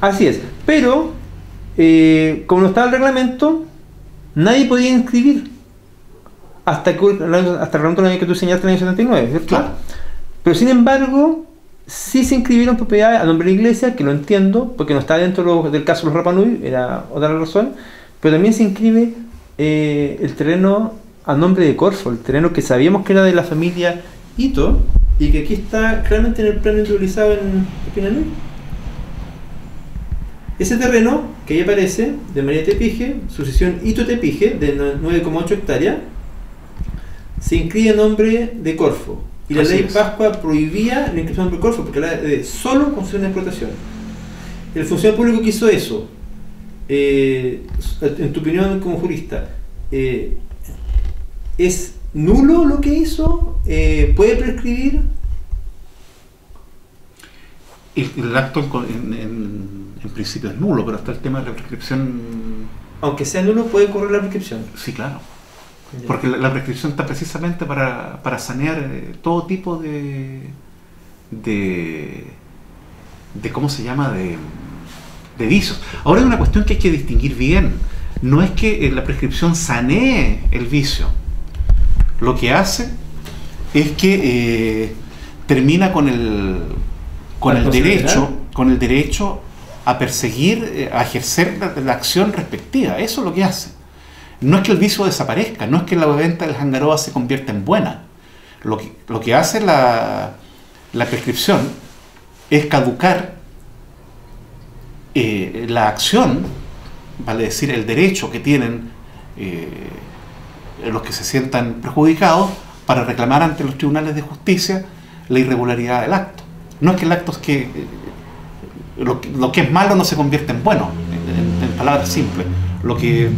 Así es, pero eh, como no estaba el reglamento, nadie podía inscribir hasta, que, hasta el reglamento que tú señalaste en el año 79, ¿cierto? Claro. Pero sin embargo, sí se inscribieron propiedades a nombre de la iglesia, que lo entiendo, porque no está dentro del caso de los Rapanui, era otra razón, pero también se inscribe eh, el terreno a nombre de Corfo, el terreno que sabíamos que era de la familia Ito, y que aquí está claramente en el plano individualizado en Pinanui. Ese terreno que ahí aparece, de María Tepije, sucesión Ito Tepije, de 9,8 hectáreas, se inscribe a nombre de Corfo. Y la Así ley es. Pascua prohibía la inscripción de Corfo porque era de solo concesión de explotación. El funcionario público que hizo eso, eh, en tu opinión como jurista, eh, ¿es nulo lo que hizo? Eh, ¿Puede prescribir? El, el acto en, en- en principio es nulo, pero está el tema de la prescripción. Aunque sea nulo, puede correr la prescripción. Sí, claro. Porque la, la prescripción está precisamente para, para sanear eh, todo tipo de, de. de ¿cómo se llama? de, de vicios. Ahora hay una cuestión que hay que distinguir bien. No es que eh, la prescripción sanee el vicio. Lo que hace es que eh, termina con el con ¿La el derecho con el derecho a perseguir eh, a ejercer la, la acción respectiva. Eso es lo que hace. No es que el vicio desaparezca no es que la venta del jangaroa se convierta en buena. Lo que, lo que hace la, la prescripción es caducar eh, la acción vale decir el derecho que tienen eh, los que se sientan perjudicados para reclamar ante los tribunales de justicia la irregularidad del acto. No es que el acto es que eh, lo, lo que es malo no se convierte en bueno, en, en- palabras simples. Lo que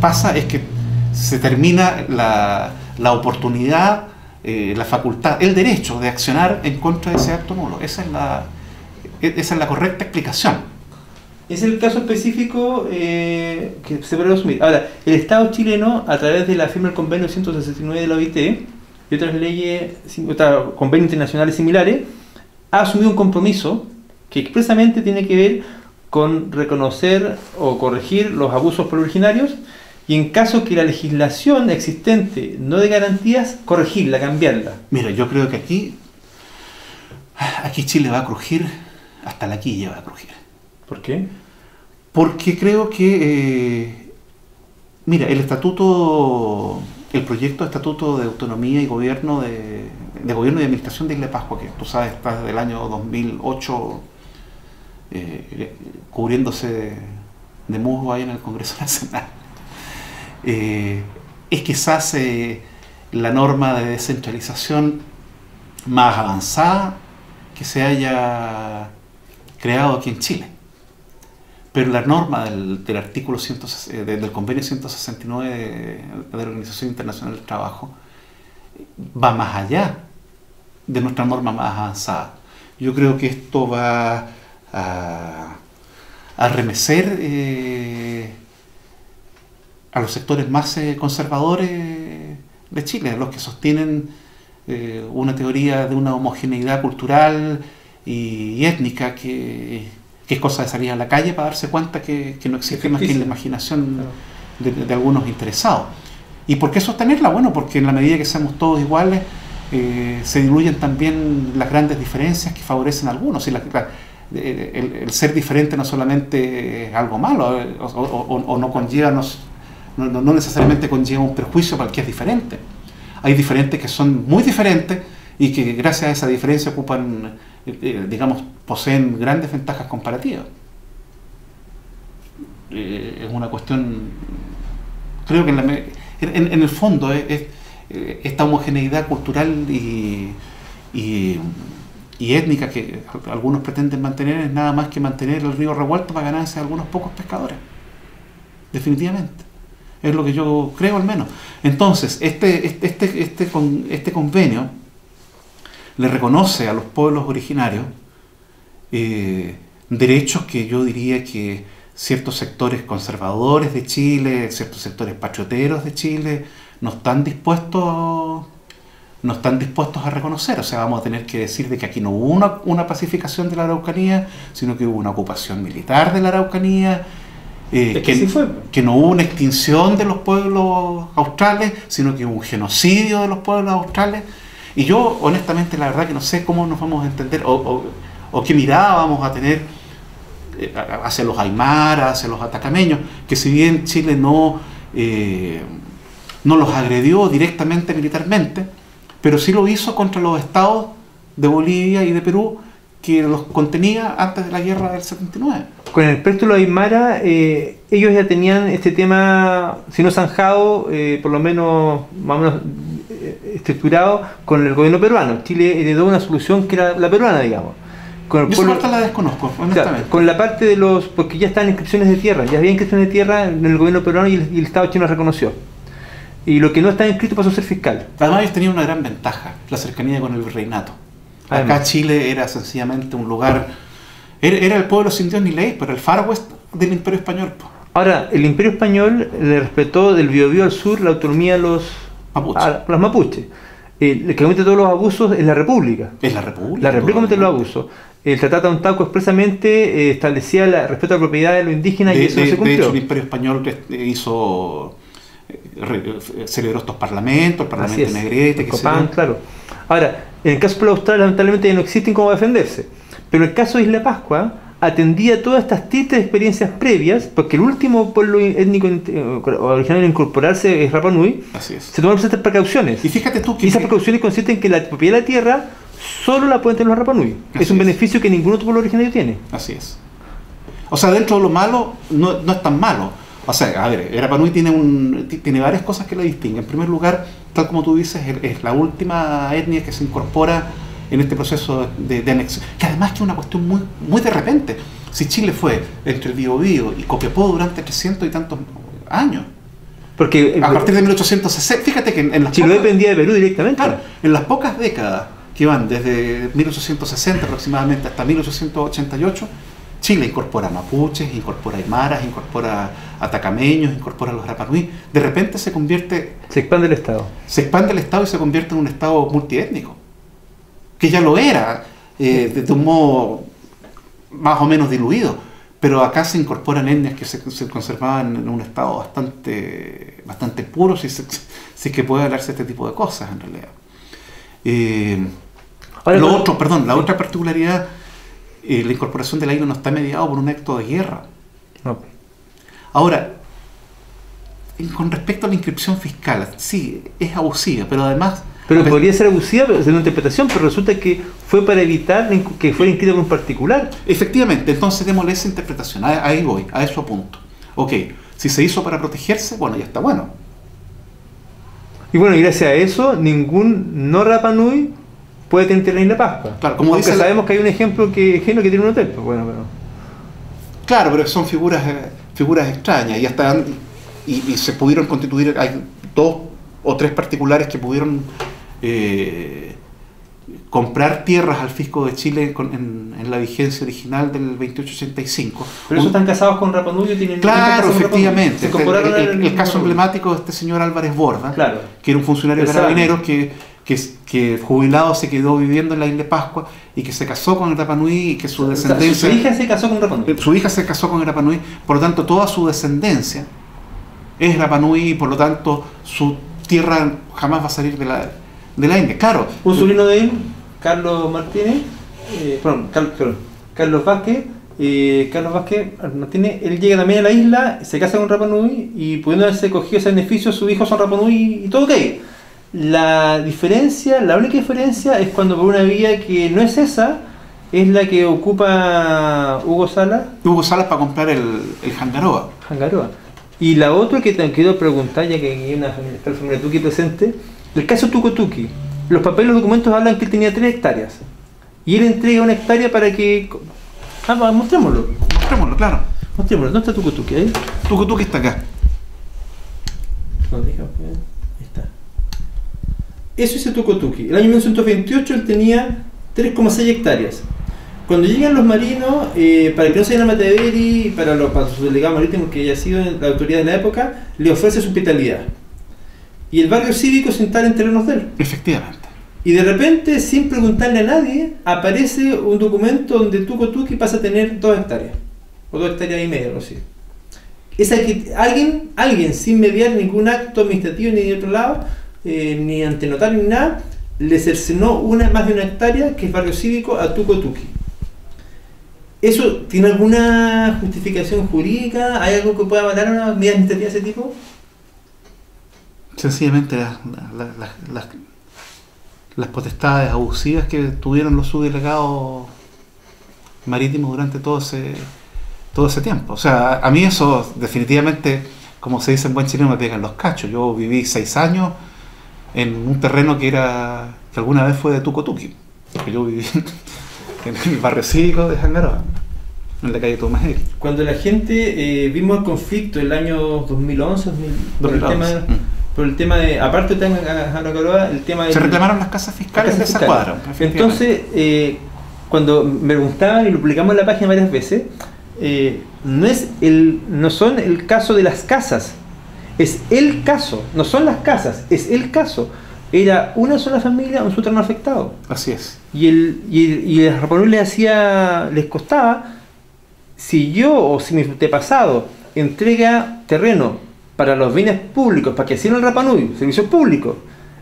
pasa es que se termina la, la oportunidad, eh, la facultad, el derecho de accionar en contra de ese acto nulo. Esa es la, e- esa es la correcta explicación. Es el caso específico eh, que se puede asumir. Ahora, el Estado chileno, a través de la firma del convenio 169 de la OIT y otras leyes, otros convenios internacionales similares, ha asumido un compromiso que expresamente tiene que ver con reconocer o corregir los abusos por originarios y en caso que la legislación existente no dé garantías, corregirla, cambiarla. Mira, yo creo que aquí, aquí Chile va a crujir, hasta la quilla va a crujir. ¿Por qué? Porque creo que, eh, mira, el estatuto, el proyecto de estatuto de autonomía y gobierno de, de gobierno y administración de Isla Pascua, que tú sabes está desde el año 2008 eh, cubriéndose de, de musgo ahí en el Congreso Nacional, eh, es quizás eh, la norma de descentralización más avanzada que se haya creado aquí en Chile pero la norma del, artículo 100, eh, de- del convenio 169 de, de la Organización Internacional del Trabajo va más allá de nuestra norma más avanzada. Yo creo que esto va a, a remecer eh, a los sectores más eh, conservadores de Chile, los que sostienen eh, una teoría de una homogeneidad cultural y, y étnica que, que es cosa de salir a la calle para darse cuenta que, que no existe más que en la imaginación de, de algunos interesados. ¿Y por qué sostenerla? Bueno, porque en la medida que seamos todos iguales, eh, se diluyen también las grandes diferencias que favorecen a algunos. Y la- la- eh, el, el ser diferente no solamente es algo malo, eh, o, o- o- o no conlleva, no, no- no necesariamente conlleva un perjuicio para el que es diferente. Hay diferentes que son muy diferentes y que gracias a esa diferencia ocupan, eh, digamos, poseen grandes ventajas comparativas. Eh, es una cuestión, creo que en, la en- en el fondo eh, esta homogeneidad cultural y, y- étnica que algunos pretenden mantener es nada más que mantener el río revuelto para ganarse algunos pocos pescadores. Definitivamente. Es lo que yo creo al menos. Entonces, este, este, este, este, con- este convenio le reconoce a los pueblos originarios eh, derechos que yo diría que ciertos sectores conservadores de Chile, ciertos sectores patrioteros de Chile, no están dispuestos no están dispuestos a reconocer. O sea, vamos a tener que decir de que aquí no hubo una, una pacificación de la Araucanía, sino que hubo una ocupación militar de la Araucanía, eh, Es que que, sí fue. que no hubo una extinción de los pueblos australes, sino que hubo un genocidio de los pueblos australes. Y yo, honestamente, la verdad que no sé cómo nos vamos a entender o, o- o qué mirada vamos a tener eh, hacia los aymaras, hacia los atacameños, que si bien Chile no, eh, no los agredió directamente militarmente, pero sí lo hizo contra los estados de Bolivia y de Perú que los contenía antes de la guerra del 79. Con el de los Aymara, eh, ellos ya tenían este tema, si no zanjado, eh, por lo menos más o menos estructurado con el gobierno peruano. Chile heredó una solución que era la peruana, digamos. Con el Yo pueblo- la desconozco, honestamente. con la parte de los. porque ya están inscripciones de tierra, ya había inscripciones de tierra en el gobierno peruano y el, y el Estado chino las reconoció. Y lo que no está inscrito pasó a ser fiscal. Además ellos tenían una gran ventaja, la cercanía con el virreinato. Acá. Chile era sencillamente un lugar, era, el pueblo sin Dios ni ley, pero el Far West del Imperio Español. Ahora, el Imperio Español le respetó del Biobío al sur la autonomía a los Mapuche. a los mapuches. El que comete todos los abusos es la República. Es la República. La República comete los abusos. El Tratado de Antaco expresamente eh, establecía el respeto a la propiedad de los indígenas y De, eso de- no se de cumplió. hecho, el Imperio Español eh, hizo, eh, celebró estos parlamentos, el Parlamento es. Negrete, que Copán, claro. Ahora, en el caso de los australes, lamentablemente no existen cómo defenderse. Pero el caso de Isla Pascua atendía todas estas tristes experiencias previas, porque el último pueblo étnico eh, originario en incorporarse es Rapa Nui, Así es. se tomaron ciertas precauciones. Y fíjate tú Y que, esas precauciones consisten en que la propiedad de la tierra solo la pueden tener los Rapa Nui. Así Es un es. beneficio que ningún otro pueblo originario tiene. Así es. O sea, dentro de lo malo, no, no es tan malo. O sea, a ver, Rapa Nui tiene, un, ti- tiene varias cosas que la distinguen. En primer lugar, tal como tú dices, es, es la última etnia que se incorpora en este proceso de, de anexión. Que además que es una cuestión muy, muy de repente. Si Chile fue entre el Biobío y Copiapó durante 300 y tantos años, Porque eh, a partir de 1860, fíjate que en, en las Chiloé pocas- dependía de Perú directamente. Claro, en las pocas décadas que van desde 1860 aproximadamente hasta 1888, Chile incorpora mapuches, incorpora aymaras, incorpora atacameños, incorpora los rapanui. De repente se convierte, Se expande el Estado. se expande el Estado y se convierte en un Estado multiétnico, que ya lo era, eh, de, un modo más o menos diluido. Pero acá se incorporan etnias que se, se conservaban en un estado bastante, bastante puro, si, se- si es que puede hablarse de este tipo de cosas en realidad. Eh, Ahora, lo otro, perdón, la Sí. otra particularidad, eh, la incorporación de la isla no está mediado por un acto de guerra. No. Ahora, con respecto a la inscripción fiscal, sí, es abusiva, pero además... Pero podría ser abusiva pero según interpretación, pero resulta que fue para evitar la que fuera inscrito por un particular. Efectivamente, entonces démosle esa interpretación, a- ahí voy, a eso apunto. Ok, si se hizo para protegerse, bueno, ya está bueno. Y bueno, y gracias a eso, ningún no Rapa Nui puede tener Isla Pascua. Claro, como Aunque dice la- sabemos que hay un ejemplo que Geno que tiene un hotel. Pues bueno, pero. Claro, pero son figuras, eh, figuras extrañas y hasta y, y se pudieron constituir, hay dos o tres particulares que pudieron eh, comprar tierras al fisco de Chile con- en, en la vigencia original del 2885. Pero esos están casados con Rapa Nui tienen. Claro, efectivamente. El, el- el caso emblemático de este señor Álvarez Borda, Claro. que era un funcionario de carabineros que, que, que jubilado se quedó viviendo en la isla de Pascua y que se casó con el Rapa Nui y que su O sea, descendencia... su hija se casó con Rapa Nui. Su hija se casó con el Rapa Nui, por lo tanto toda su descendencia es Rapa Nui y por lo tanto su tierra jamás va a salir de la, de la India. Claro, Un sobrino de él, Carlos Martínez, eh, perdón, Car- perdón, Carlos Vázquez, eh, Carlos Vázquez Martínez, él llega también a la isla, se casa con Rapa Nui y pudiendo haberse cogido ese beneficio, sus hijos son Rapa Nui y todo ok. La diferencia, la única diferencia es cuando por una vía que no es esa, es la que ocupa Hugo Sala, Hugo Salas para comprar el, el Hangaroa. Hangaroa. Y la otra que te quiero preguntar, ya que hay una familia, está la familia Tuki presente, el caso Tuco Tuki. Los papeles los documentos hablan que él tenía 3 hectáreas. Y él entrega una hectárea para que. Ah, va, mostrémoslo. Mostrémoslo, claro. Mostrémoslo. ¿Dónde está Tuco Tuki? Ahí. Está acá. ¿Dónde está? Ahí está. Eso dice Tuco Tuki. El año 1928 él tenía 3,6 hectáreas. Cuando llegan los marinos, eh, para que no se vayan a Mataveri, para, los, para su delegado marítimo que haya sido la autoridad de la época, le ofrece su hospitalidad. Y el barrio cívico se instala en terrenos de él. Efectivamente. Y de repente, sin preguntarle a nadie, aparece un documento donde Tuco Tuki pasa a tener dos hectáreas. O dos hectáreas y media, algo así. Esa que alguien, alguien, sin mediar ningún acto administrativo ni de otro lado, eh, ni ante notario ni nada, le cercenó una, más de una hectárea, que es barrio cívico, a Tuco Tuki. ¿Eso tiene alguna justificación jurídica? ¿Hay algo que pueda avalar una medida administrativa de ese tipo? Sencillamente las, las- las- las- potestades abusivas que tuvieron los subdelegados marítimos durante todo ese, todo ese tiempo. O sea, a mí eso definitivamente, como se dice en buen chileno, me pegan los cachos. Yo viví seis años en un terreno que era que alguna vez fue de Tucotuqui, porque yo viví en el barrio cívico de Jangaroa, en la calle Tomás. Cuando la gente eh, vimos el conflicto el año 2011, 2000, por, el 2011, tema, mm. Por el tema de, aparte de el tema de... Se reclamaron las casas fiscales de esa cuadra. Entonces, eh, cuando me preguntaban y lo publicamos en la página varias veces, eh, no, es el, no son el caso de las casas, es el caso, no son las casas, es el caso. Era una sola familia, un terreno afectado. Así es. Y el, y el, y el Rapanui les hacía, les costaba, si yo o si mi antepasado entrega terreno para los bienes públicos, para que sirva el Rapanui, servicios públicos,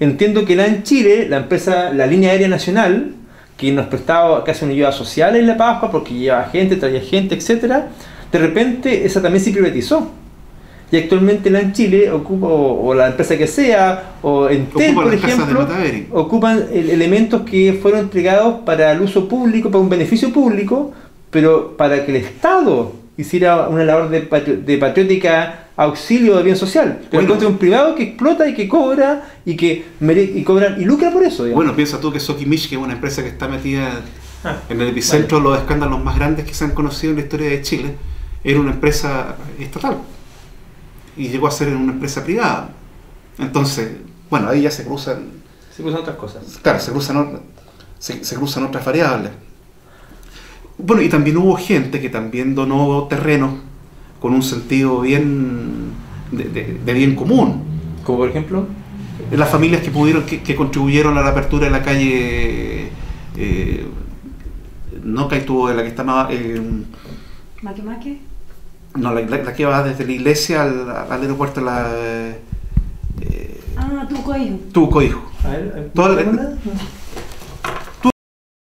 entiendo que la en Chile, la empresa, la línea aérea nacional, que nos prestaba casi una ayuda social en la Pascua, porque llevaba gente, traía gente, etcétera, de repente esa también se privatizó. Y actualmente la en Chile ocupa, o, o la empresa que sea, o Entel, por ejemplo, ocupan el- elementos que fueron entregados para el uso público, para un beneficio público, pero para que el Estado hiciera una labor de, patri- de patriótica auxilio de bien social. Pero Bueno. encuentra un privado que explota y que cobra y que y cobra y lucra por eso. digamos. Bueno, piensa tú que Sokimich, que es una empresa que está metida Ah, en el epicentro de los escándalos más grandes que se han conocido en la historia de Chile, era una empresa estatal y llegó a ser una empresa privada. Entonces, bueno, ahí ya se cruzan, se usan otras cosas. claro, se cruzan, se cruzan otras variables. Bueno, y también hubo gente que también donó terrenos con un sentido bien de, de- de bien común. Como por ejemplo, las familias que pudieron que, que contribuyeron a la apertura de la calle eh, no Caitú, la que está más eh, Maque Maque. no la, la- la que va desde la iglesia al, al aeropuerto la eh, Ah, tu coijo. Tuco hijo a ver, Toda.